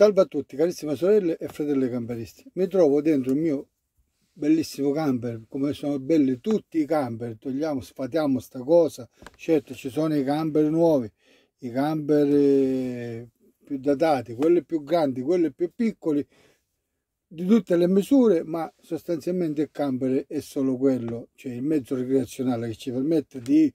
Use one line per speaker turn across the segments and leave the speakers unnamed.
Salve a tutti carissime sorelle e fratelli camperisti. Mi trovo dentro il mio bellissimo camper, come sono belli tutti i camper, togliamo, sfatiamo sta cosa. Certo ci sono i camper nuovi, i camper eh, più datati, quelli più grandi, quelli più piccoli, di tutte le misure, ma sostanzialmente il camper è solo quello, cioè il mezzo ricreazionale che ci permette di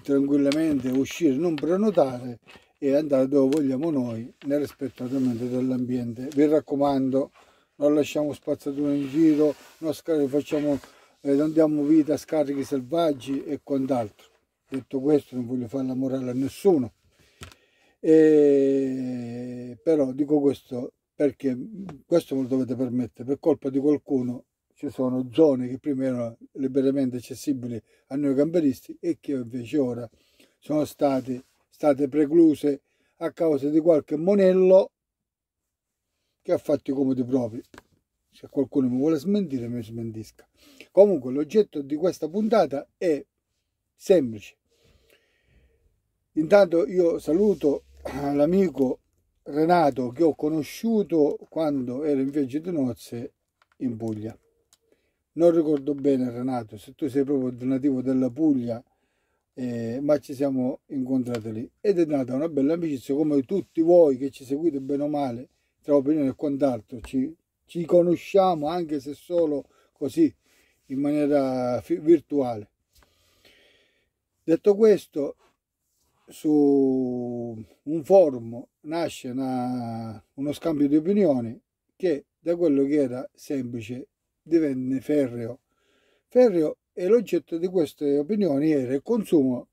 tranquillamente uscire, non prenotare e andare dove vogliamo noi nel rispetto dell'ambiente. Vi raccomando, non lasciamo spazzature in giro, non, facciamo, eh, non diamo vita a scarichi selvaggi e quant'altro. Detto questo non voglio fare la morale a nessuno, e, però dico questo perché questo me lo dovete permettere, per colpa di qualcuno ci sono zone che prima erano liberamente accessibili a noi camperisti e che invece ora sono state state precluse a causa di qualche monello che ha fatto i comodi propri. Se qualcuno mi vuole smentire, mi smentisca. Comunque, l'oggetto di questa puntata è semplice. Intanto io saluto l'amico Renato che ho conosciuto quando ero in viaggio di nozze in Puglia. Non ricordo bene Renato, se tu sei proprio nativo della Puglia, eh, ma ci siamo incontrati lì. Ed è nata una bella amicizia come tutti voi che ci seguite bene o male tra opinioni e quant'altro. Ci, ci conosciamo anche se solo così in maniera virtuale. Detto questo su un forum nasce una, uno scambio di opinioni che da quello che era semplice divenne ferreo. Ferreo e l'oggetto di queste opinioni era il consumo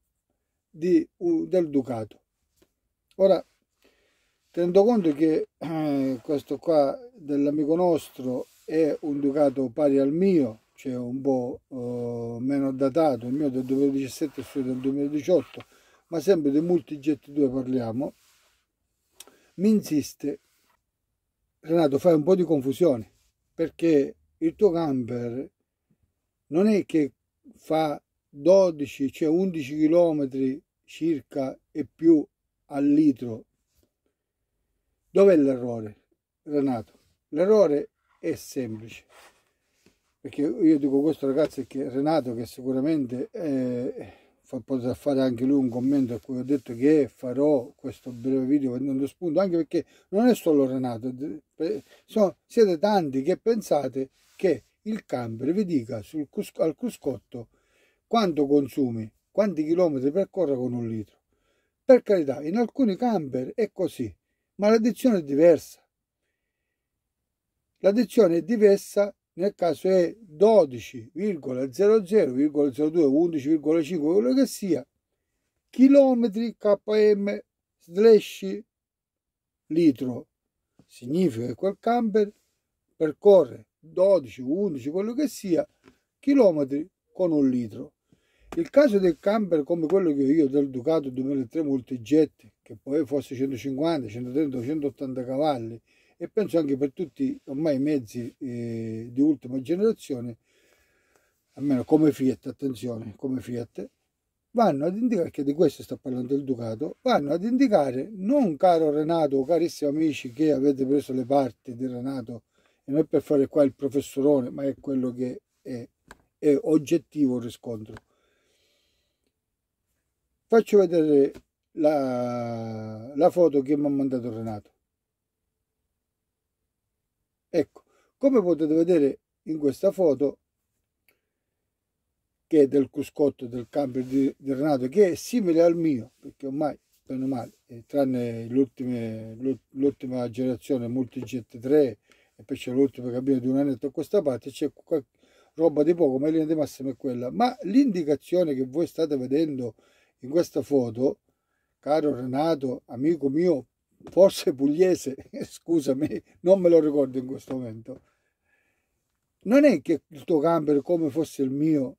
di, del Ducato. Ora, tenendo conto che eh, questo qua dell'amico nostro è un Ducato pari al mio, cioè un po' eh, meno datato, il mio del 2017 e il suo del 2018, ma sempre di multijet 2 parliamo, mi insiste, Renato fai un po' di confusione, perché il tuo camper non è che fa 12, cioè 11 km circa e più al litro. Dov'è l'errore, Renato? L'errore è semplice. Perché io dico questo ragazzi che Renato che sicuramente eh, potrà fare anche lui un commento a cui ho detto che farò questo breve video prendendo spunto anche perché non è solo Renato sono, siete tanti che pensate che il camper vi dica sul, al cruscotto quanto consumi, quanti chilometri percorre con un litro. Per carità, in alcuni camper è così, ma l'addizione è diversa. L'addizione è diversa nel caso è 12,00,02, 11,5, quello che sia, chilometri km slash litro. Significa che quel camper percorre 12, 11, quello che sia, chilometri con un litro. Il caso del camper come quello che ho io del Ducato 2003 Multijet, che poi fosse 150, 130, 180 cavalli, e penso anche per tutti ormai i mezzi eh, di ultima generazione, almeno come Fiat, attenzione, come Fiat, vanno ad indicare, che di questo sta parlando il Ducato, vanno ad indicare, non caro Renato carissimi amici che avete preso le parti di Renato non è per fare qua il professorone, ma è quello che è, è oggettivo il riscontro. Faccio vedere la, la foto che mi ha mandato Renato. Ecco, come potete vedere in questa foto, che è del cuscotto del camper di, di Renato, che è simile al mio, perché ormai, meno male, eh, tranne l'ultima generazione Multijet 3 e poi c'è l'ultima cabina di un annetto a questa parte, c'è roba di poco, ma in linea di massima è quella. Ma l'indicazione che voi state vedendo in questa foto, caro Renato, amico mio, forse pugliese, scusami, non me lo ricordo in questo momento, non è che il tuo camper, come fosse il mio,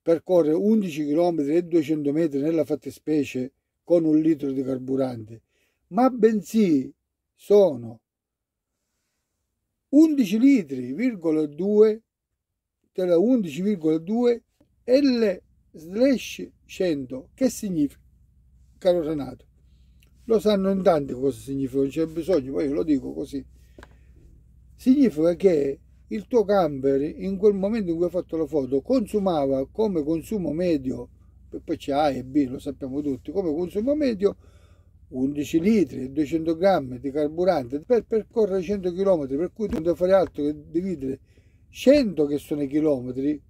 percorre 11 km e 200 metri nella fattispecie con un litro di carburante, ma bensì sono 11 litri, 2 della 11,2 L slash 100 che significa caro Renato lo sanno in tanti cosa significa, non c'è bisogno, poi io lo dico così. Significa che il tuo camper in quel momento in cui hai fatto la foto consumava come consumo medio, poi c'è A e B, lo sappiamo tutti, come consumo medio 11 litri e 200 grammi di carburante per percorrere 100 km, per cui tu non devi fare altro che dividere 100 che sono i chilometri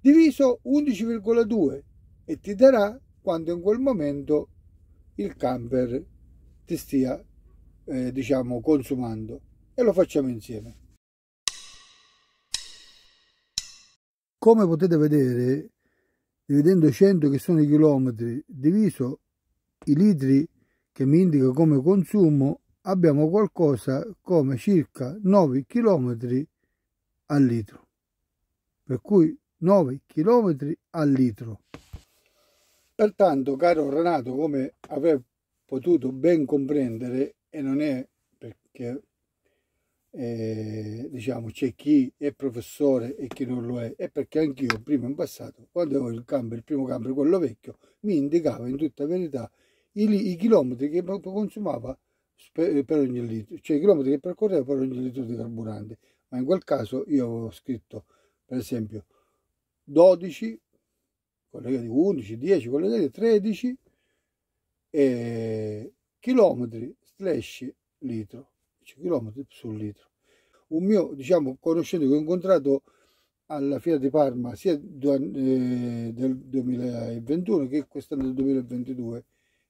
diviso 11,2 e ti darà quando in quel momento il camper ti stia eh, diciamo consumando. E lo facciamo insieme. Come potete vedere dividendo 100 che sono i chilometri diviso i litri che mi indica come consumo abbiamo qualcosa come circa 9 km al litro. Per cui 9 km al litro. Pertanto caro Renato come avrei potuto ben comprendere e non è perché eh, diciamo c'è chi è professore e chi non lo è è perché anch'io prima in passato quando avevo il camper il primo camper quello vecchio mi indicava in tutta verità i, i chilometri che consumava per, per ogni litro, cioè i chilometri che percorreva per ogni litro di carburante. Ma in quel caso io avevo scritto, per esempio, 12, collegati 11, 10, collegati 13 e chilometri slash litro, cioè chilometri sul litro. Un mio, diciamo, conoscente che ho incontrato alla Fiera di Parma sia eh, del 2021 che quest'anno del 2022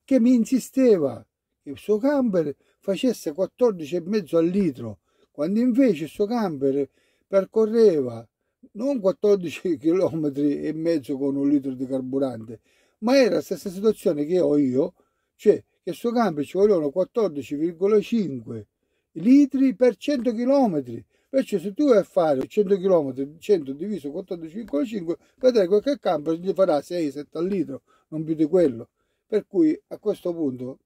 che mi insisteva che il suo camper facesse 14,5 al litro, quando invece il suo camper percorreva non 14 km e mezzo con un litro di carburante, ma era la stessa situazione che ho io, cioè che il suo camper ci volevano 14,5 litri per 100 km. Perciò se tu vai a fare 100 km, 100 diviso 14,5, vedrai che il camper gli farà 6-7 al litro, non più di quello. Per cui a questo punto,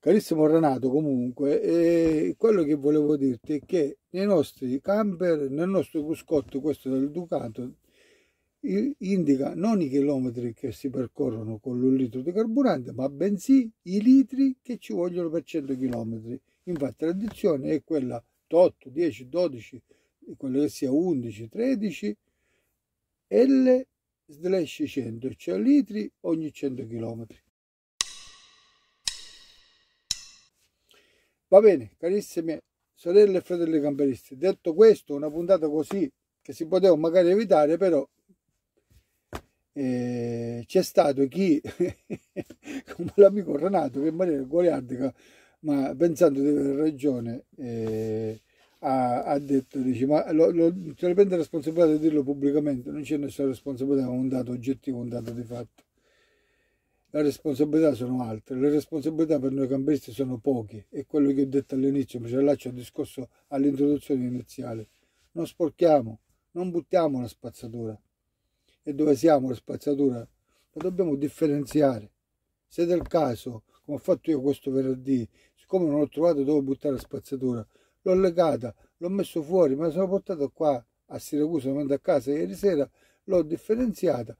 carissimo Renato, comunque, eh, quello che volevo dirti è che nei nostri camper, nel nostro cruscotto, questo del Ducato, indica non i chilometri che si percorrono con un litro di carburante, ma bensì i litri che ci vogliono per 100 km. Infatti l'addizione è quella 8, 10, 12, quello che sia 11, 13 L slash 100, cioè litri ogni 100 km. Va bene, carissime sorelle e fratelli camperisti, detto questo, una puntata così che si poteva magari evitare, però eh, c'è stato chi, come l'amico Renato, che in maniera goliardica, ma pensando di avere ragione, eh, ha, ha, detto, dice, ma lo, lo, se ne prende responsabilità di dirlo pubblicamente, non c'è nessuna responsabilità, è un dato oggettivo, un dato di fatto le responsabilità sono altre, le responsabilità per noi camperisti sono poche, è quello che ho detto all'inizio, mi ci allaccio al discorso all'introduzione iniziale. Non sporchiamo, non buttiamo la spazzatura. E dove siamo la spazzatura? La dobbiamo differenziare. Se del caso, come ho fatto io questo venerdì, siccome non ho trovato dove buttare la spazzatura, l'ho legata, l'ho messo fuori, me la sono portato qua a Siracusa, a casa ieri sera, l'ho differenziata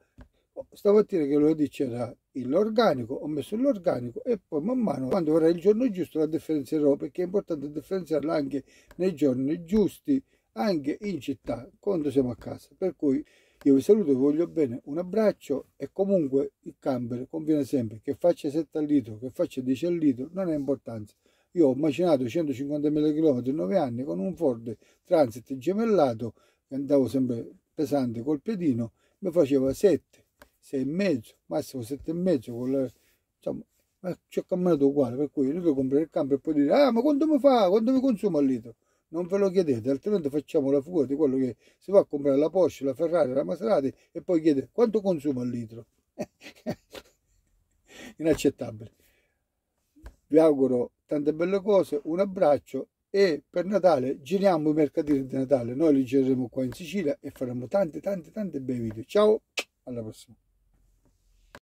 stamattina che lo c'era l'organico, ho messo l'organico e poi man mano quando verrà il giorno giusto la differenzierò perché è importante differenziarla anche nei giorni giusti, anche in città, quando siamo a casa. Per cui io vi saluto, vi voglio bene, un abbraccio e comunque il camper conviene sempre che faccia 7 al litro, che faccia 10 al litro, non ha importanza. Io ho macinato 150.000 km in 9 anni con un Ford Transit gemellato andavo sempre pesante col piedino, mi faceva 7 sei e mezzo, massimo sette e mezzo, con le, insomma, ma ci ho camminato uguale, per cui devo comprare il campo e poi dire, ah ma quanto mi fa, quanto mi consuma al litro? Non ve lo chiedete, altrimenti facciamo la fuga di quello che si va a comprare la Porsche, la Ferrari, la Maserati e poi chiede quanto consuma al litro. Inaccettabile. Vi auguro tante belle cose, un abbraccio e per Natale giriamo i mercatini di Natale. Noi li gireremo qua in Sicilia e faremo tante tante tante bei video. Ciao, alla prossima.